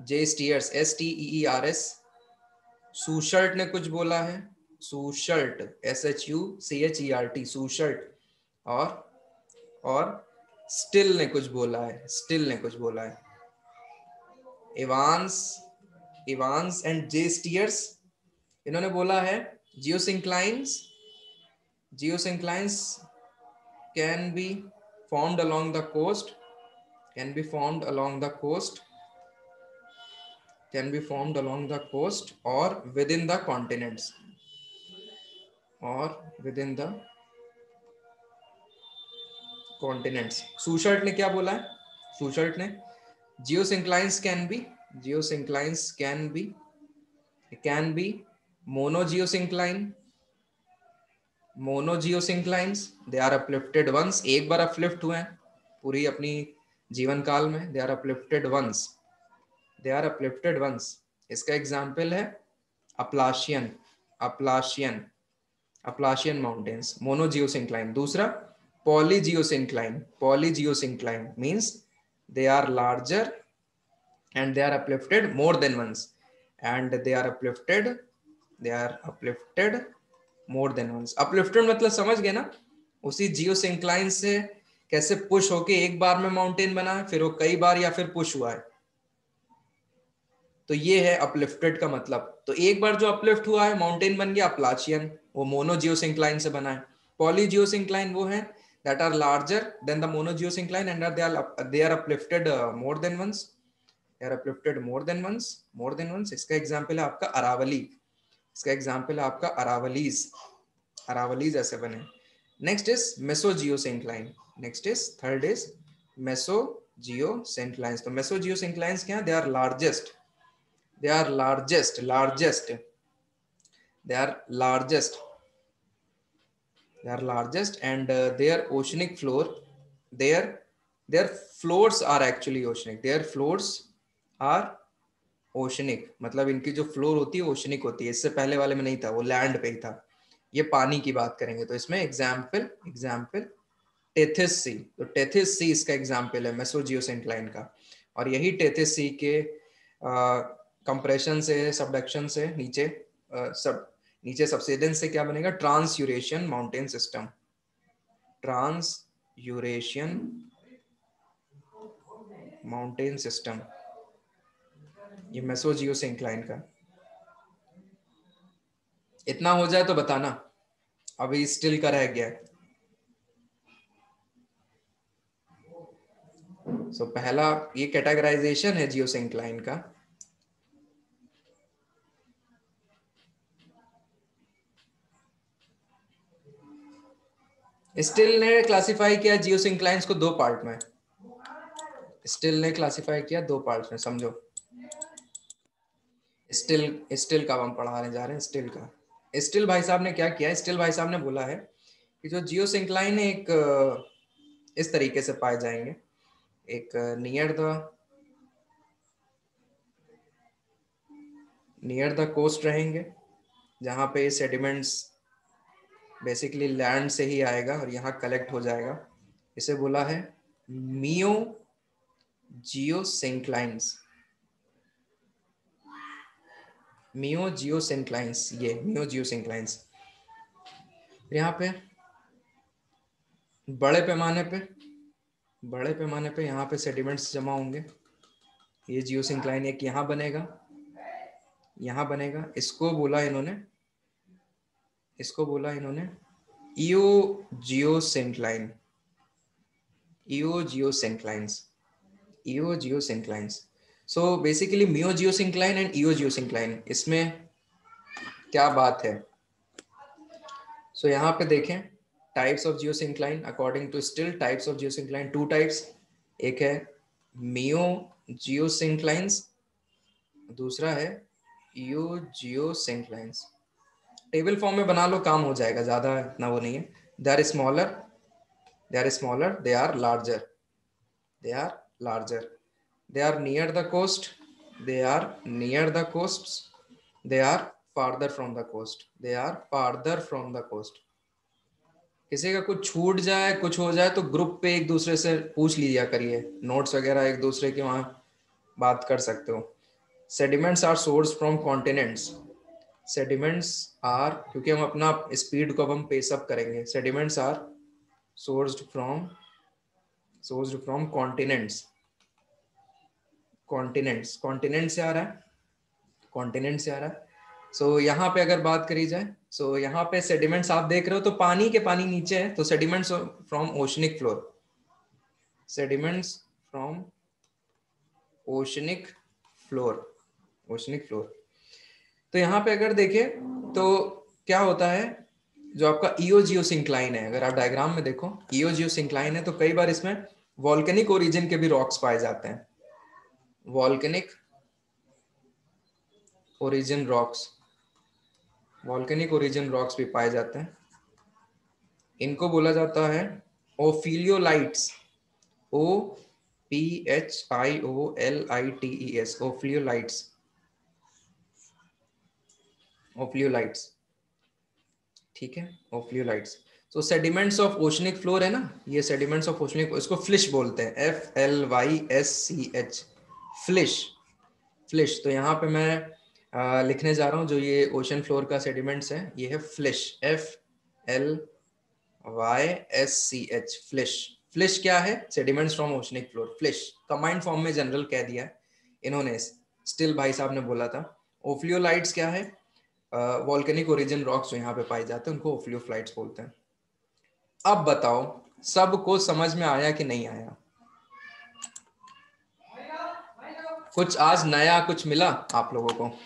J Steers S T E R S Schuchert ने कुछ बोला है. Schuchert S H U C H E R T Schuchert और और स्टिल ने कुछ बोला है. स्टिल ने कुछ बोला है. Evans Evans and J Steers इन्होंने बोला है geosynclines geosynclines can be formed along the coast can be formed along the coast can be formed along the coast और विद इन द कॉन्टिनेंट और within the continents Schuchert ने क्या बोला है? सुशर्ट ने geosynclines can be, geosynclines can be can be monogeosyncline monogeosynclines they are uplifted once एक बार अपलिफ्ट हुए हैं, पूरी अपनी जीवन काल में they are uplifted once they are uplifted once इसका एग्ज़ाम्पल है Appalachian Appalachian Appalachian mountains monogeosyncline दूसरा polygeosyncline polygeosyncline means they are larger and they are uplifted more than once. And they are uplifted, they are uplifted more than once uplifted मतलब समझ गए ना? उसी जियो सिंक्लाइन से कैसे पुश होके एक बार में माउंटेन बना है फिर वो कई बार या फिर पुश हुआ है। तो ये है अपलिफ्टेड का मतलब। तो एक बार जो अपलिफ्ट हुआ है माउंटेन बन गया अपलाचियन वो मोनोजियोसिंक्लाइन से बना है। पॉलीजियोसिंक्लाइन वो है that are larger than the monogeosyncline and are they are they are uplifted uh, more than once they are uplifted more than once more than once इसका एग्जांपल है आपका अरावली इसका एग्जांपल है आपका अरावलीज अरावलीज ऐसे बने next is mesogeosyncline next is third is mesogeosynclines तो मेसोजियोसिंक्लाइंस क्या they are largest they are largest largest they are largest they are largest and uh, their oceanic floor their their floors are actually oceanic. Their floors are oceanic मतलब इनकी जो फ्लोर होती है ओशनिक होती है। इससे पहले वाले में नहीं था वो लैंड पे ही था। ये पानी की बात करेंगे तो इसमें एग्ज़ाम्पल एग्ज़ाम्पल टेथिस सी तो टेथिस सी इसका एग्ज़ाम्पल है मेसोजियोसेंक्लाइन का। और यही टेथिस सी के कंप्रेशन से सबडक्शन से नीचे सब नीचे सबसिडेंस से क्या बनेगा? Trans Eurasian mountain system trans Eurasian mountain system ये मेसोजियो सिंक्लाइन का। इतना हो जाए तो बताना। अभी स्टिल का रह गया। सो so, पहला ये कैटेगराइजेशन है जियो सिंक्लाइन का। स्टिल ने क्लासिफाई किया जियो सिंक्लाइंस को दो पार्ट में। स्टिल ने क्लासिफाई किया दो पार्ट में, समझो। स्टिल स्टिल का हम पढ़ाने जा रहे हैं, स्टिल का। स्टिल भाई साहब ने क्या किया? स्टिल भाई साहब ने बोला है कि जो जियो सिंक्लाइन एक, इस तरीके से पाए जाएँगे। एक near the near the coast रहेंगे, जहाँ पे सेडिमेंट्स बेसिकली लैंड से ही आएगा और यहाँ कलेक्ट हो जाएगा। इसे बोला है मियो जियो सेंक्लाइंस मियो जियो सेंक्लाइंस ये मियो जियो सेंक्लाइंस यहाँ पे बड़े पैमाने पे, बड़े पैमाने पे यहाँ पे सेडिमेंट्स जमा होंगे। ये जियो सिंक्लाइन एक यहाँ बनेगा यहाँ बनेगा। इसको बोला इन्होंने इसको बोला इन्होंने? Eugeosyncline eugeosynclines eugeosynclines so basically miogeosyncline and eugeosyncline इसमें क्या बात है? सो so, यहाँ पे देखें types of geosyncline according to Stille types of geosyncline two types एक है मियो जियो सिंक्लाइंस दूसरा है eugeosynclines table form में बना लो, काम हो जाएगा, ज़्यादा इतना वो नहीं है। They are smaller they are smaller they are larger they are larger they are near the coast they are near the coast they are farther from the coast they are farther from the coast किसी का कुछ छूट जाए, कुछ हो जाए तो ग्रुप पे एक दूसरे से पूछ लिया करिए। नोट्स वगैरह एक दूसरे के वहाँ बात कर सकते हो। Sediments are source from continents sediments are क्योंकि हम अपना स्पीड को अब हम पेसअप करेंगे। Sediments are sourced from sourced from continents continents continent से आ रहा है। कॉन्टिनेंट से आ रहा है। सो so, यहाँ पे अगर बात करी जाए सो so, यहाँ पे सेडिमेंट्स आप देख रहे हो तो पानी के पानी नीचे है तो sediments from oceanic floor sediments from oceanic floor oceanic floor तो यहाँ पे अगर देखें तो क्या होता है, जो आपका ईओ जियो सिंक्लाइन है, अगर आप डायग्राम में देखो ईओ जियो सिंक्लाइन है तो कई बार इसमें वॉल्केनिक ओरिजिन के भी रॉक्स पाए जाते हैं। Volcanic origin rocks volcanic origin rocks भी पाए जाते हैं। इनको बोला जाता है ophiolites O P H I O L I T E S ophiolites ophiolites ठीक है? ओफ्लियोलाइट्स तो सेडिमेंट्स ऑफ़ ओशनिक फ्लोर है ना? ये सेडिमेंट्स ऑफ़ ओशनिक इसको फ्लिश बोलते हैं। F L Y S C H flysch flysch तो यहाँ पे मैं आ, लिखने जा रहा हूँ जो ये ओशन फ्लोर का सेडिमेंट्स है ये है flysch F L Y S C H flysch flysch क्या है? Sediments from oceanic floor flysch combined form में जनरल कह दिया इन्होंने स्टिल भाई साहब ने बोला था। ओफ्लियोलाइट्स क्या है? वॉल्केनिक ओरिजिन रॉक्स जो यहाँ पे पाए जाते हैं, उनको ओफ्लियोफ्लाइट्स बोलते हैं। अब बताओ, सबको समझ में आया कि नहीं आया? कुछ आज नया, कुछ मिला आप लोगों को?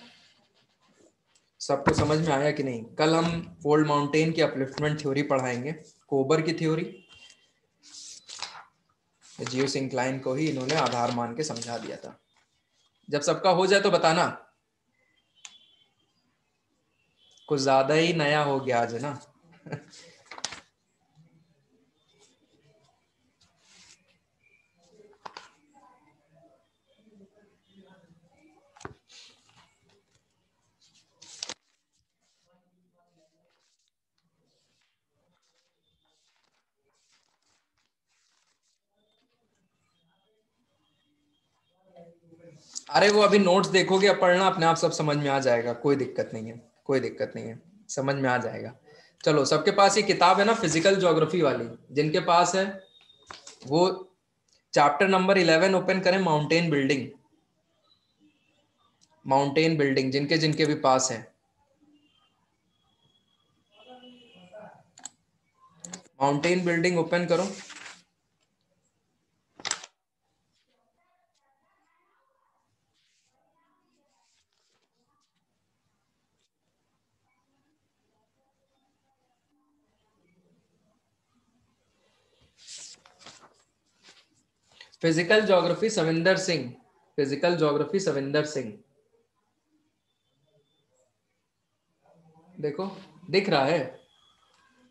सबको समझ में आया कि नहीं? कल हम फोल्ड माउंटेन की अपलिफ्टमेंट थ्योरी पढ़ाएँगे कोबर की थ्योरी जियो सिंक्लाइन को ही इन्होंने आधार मान के समझा दिया था। जब सबका हो जाए तो बताना। कुछ ज़्यादा ही नया हो गया आज, है ना? अरे वो अभी नोट्स देखोगे, पढ़ना अपने आप सब समझ में आ जाएगा, कोई दिक्कत नहीं है। कोई दिक्कत नहीं है, समझ में आ जाएगा। चलो, सबके पास ये किताब है ना फ़िज़िकल ज्योग्राफी वाली। जिनके पास है, वो चैप्टर नंबर इलेवन ओपन करें माउंटेन बिल्डिंग माउंटेन बिल्डिंग जिनके जिनके भी पास है। माउंटेन बिल्डिंग ओपन करो। Physical geography Savindra Singh physical geography Savindra Singh देखो, दिख रहा है।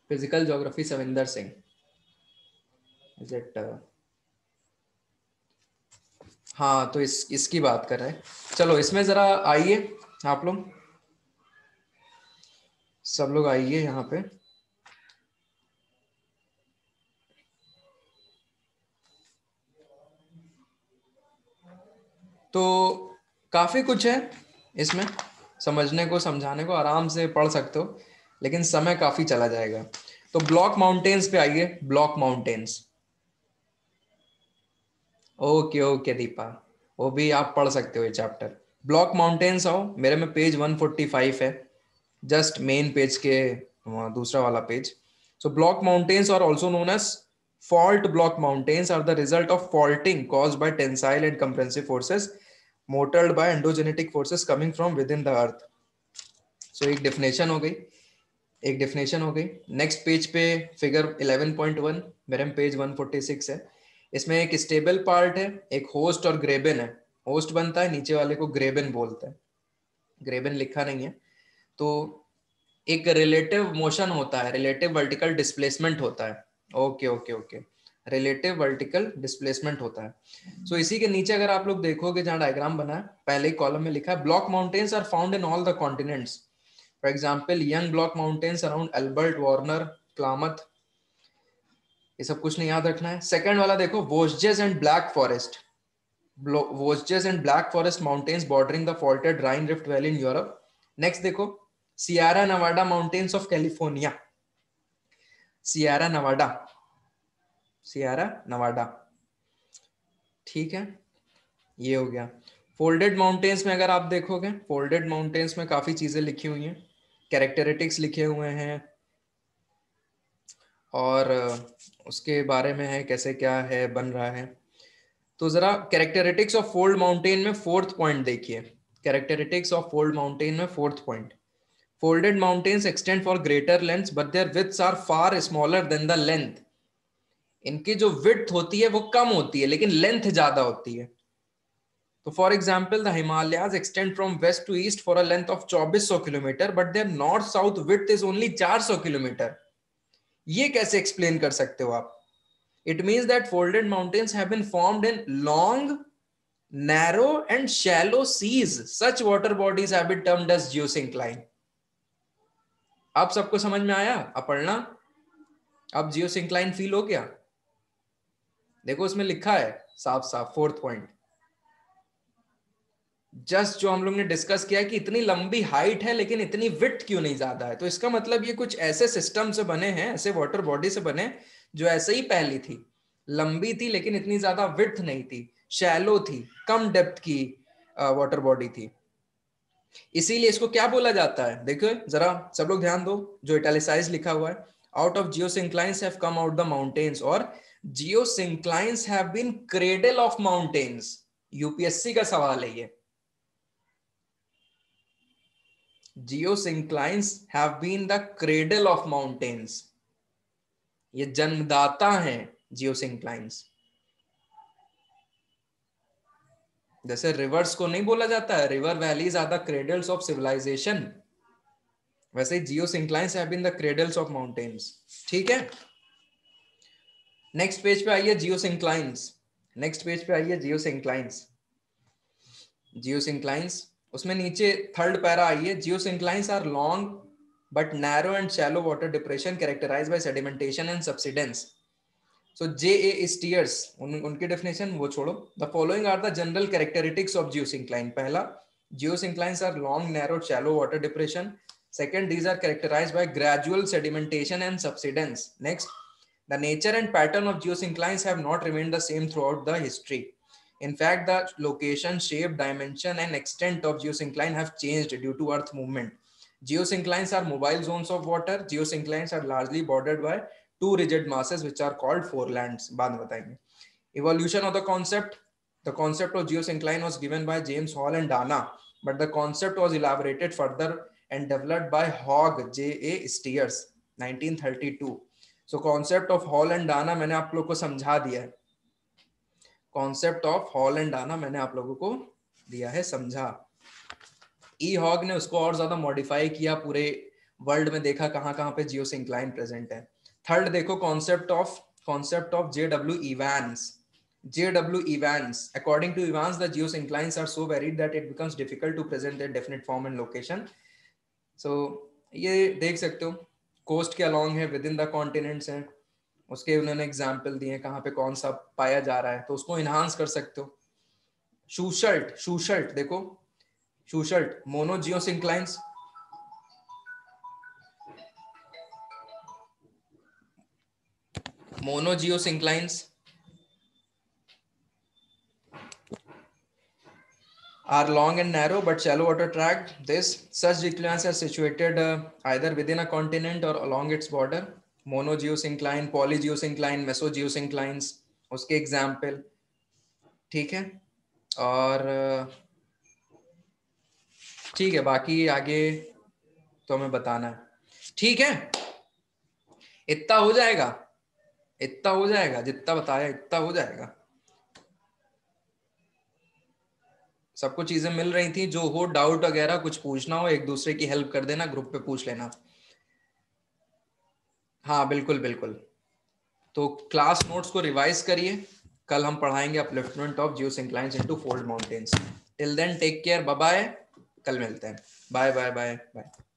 Physical geography Savindra Singh is it हाँ तो इस, इसकी बात कर रहे हैं। चलो, इसमें जरा आइए, आप लोग। सब लोग आइए यहाँ पे। तो काफ़ी कुछ है इसमें। समझने को, समझाने को, आराम से पढ़ सकते हो, लेकिन समय काफ़ी चला जाएगा। तो ब्लॉक माउंटेन्स पे आइए, block mountains. Okay okay Deepa, वो भी आप पढ़ सकते हो ये चैप्टर ब्लॉक माउंटेन्स आओ, मेरे में पेज 145 है, जस्ट मेन पेज के दूसरा वाला page. So block mountains are also known as fault block mountains are the result of faulting caused by tensile and compressive forces motored by endogenetic forces coming from within the earth so, एक definition हो गई। एक definition हो गई। Next page पे figure 11.1 मेरे में page 146 है। इसमें एक स्टेबल पार्ट है, एक होस्ट और ग्रेबन है। होस्ट बनता है, नीचे वाले को ग्रेबन बोलते हैं। ग्रेबन लिखा नहीं है। तो एक रिलेटिव मोशन होता है रिलेटिव वर्टिकल डिस्प्लेसमेंट होता है। Okay okay okay relative vertical displacement होता है। सो so, इसी के नीचे अगर आप लोग देखोगे जहाँ डायग्राम बना है पहले ही कॉलम में लिखा है block mountains are found in all the continents for example young block mountains around Albert Warner Klamath ये सब कुछ नहीं याद रखना है। सेकंड वाला देखो Vosges and Black Forest Vosges and Black Forest mountains bordering the faulted Rhine rift valley in Europe next देखो Sierra Nevada mountains of California Sierra Nevada Sierra Nevada. ठीक है ये हो गया। फोल्डेड माउंटेन्स में अगर आप देखोगे फोल्डेड माउंटेन्स में काफ़ी चीज़ें लिखी हुई हैं। कैरेक्टरिटिक्स लिखे हुए हैं। और उसके बारे में है कैसे क्या है बन रहा है। तो जरा कैरेक्टरिटिक्स ऑफ़ फोल्ड माउंटेन में फोर्थ पॉइंट देखिए। कैरेक्टरिटिक्स ऑफ़ फोल्ड माउंटेन में fourth point Folded mountains extend for greater lengths, but their widths are far smaller than the length. इनकी जो विथ होती है वो कम होती है, लेकिन लेंथ ज़्यादा होती है। तो for example the Himalayas extend from west to east for a length of 2400 kilometre but their north south width is only 400 kilometre. ये कैसे एक्सप्लेन कर सकते हो आप? It means that folded mountains have been formed in long narrow and shallow seas. Such water bodies have been termed as geosyncline अब सबको समझ में आया? पढ़ना? अब जियो सिंक्लाइन फील हो गया? देखो, उसमें लिखा है साफ़ साफ़ फोर्थ पॉइंट जस्ट जो हम लोग ने डिस्कस किया कि इतनी लंबी हाइट है, लेकिन इतनी विट क्यों नहीं ज़्यादा है? तो इसका मतलब ये कुछ ऐसे सिस्टम से बने हैं, ऐसे वाटर बॉडी से बने, जो ऐसे ही पहली थी। लंबी थी, लेकिन इतनी ज़्यादा विथ नहीं थी। शैलो थी, कम डेप्थ की वाटर बॉडी थी। इसीलिए इसको क्या बोला जाता है? देखो, जरा सब लोग ध्यान दो, जो इटालिसाइज लिखा हुआ है out of geosynclines have come out the mountains और geosynclines cradle of mountains UPSC का सवाल है ये। Geosynclines have been the cradle of mountains ये जन्मदाता हैं जियोसिंक्लाइंस जैसे रिवर्स को नहीं बोला जाता है river valleys are the cradles of civilisation वैसे ही geosynclines have been the cradles of mountains ठीक है? नेक्स्ट पेज पे आइए जियो सिंक्लाइंस नेक्स्ट पेज पे आइए जियो सिंक्लाइंस जियो सिंक्लाइंस उसमें नीचे थर्ड पैरा आइए। Geosynclines are long but narrow and shallow water depression characterise by sedimentation and subsidence so J A Steers उनकी डेफिनेशन वो छोड़ो। The following are the general characteristics of geosyncline पहला geosynclines are long narrow shallow water depression second, these are characterized by gradual sedimentation and subsidence. Next The nature and pattern of geosynclines have not remained the same throughout the history. In fact, the location, shape, dimension, and extent of geosyncline have changed due to earth movement. Geosynclines are mobile zones of water. Geosynclines are largely bordered by two rigid masses, which are called forelands. Evolution of the concept. The concept of geosyncline was given by James Hall and Dana, but the concept was elaborated further and developed by Hogg J.A. Steers, 1932. So concept of Hall and Dana मैंने आप लोग को समझा दिया है। Concept of Hall and Dana मैंने आप लोगों को दिया है, समझा। ई हॉग ने उसको और ज़्यादा मॉडिफाई किया, पूरे वर्ल्ड में देखा कहाँ कहाँ पे जियो सिंक्लाइन प्रेजेंट है। थर्ड देखो concept of concept of J W Evans J W Evans according to Evans the geosynclines are so varied that it becomes difficult to present their definite form and location so ये देख सकते हो कोस्ट के अलॉन्ग है विद इन द कॉन्टिनेंट्स हैं। उसके उन्होंने एग्ज़ाम्पल दिए कहाँ पे कौन सा पाया जा रहा है। तो उसको इन्हांस कर सकते हो। शूशर्ट शूशर्ट देखो। Schuchert monogeosynclines monogeosynclines are long and narrow but shallow water tract. This such declines are situated uh, either within a continent or along its border. Monogeosyncline, polygeosyncline, mesogeosynclines उसके एग्ज़ाम्पल ठीक है और ठीक है बाकी आगे तो हमें बताना है ठीक है इतना हो जाएगा इतना हो जाएगा जितना बताया इतना हो जाएगा सबको चीज़ें मिल रही थी, जो हो डाउट वगैरह, कुछ पूछना हो, एक दूसरे की हेल्प कर देना ग्रुप पे पूछ लेना। हाँ बिल्कुल बिल्कुल। तो क्लास नोट्स को रिवाइज करिए। कल हम पढ़ाएँगे upliftment of geosynclines into fold mountains till then take care bye bye कल मिलते हैं। Bye bye bye bye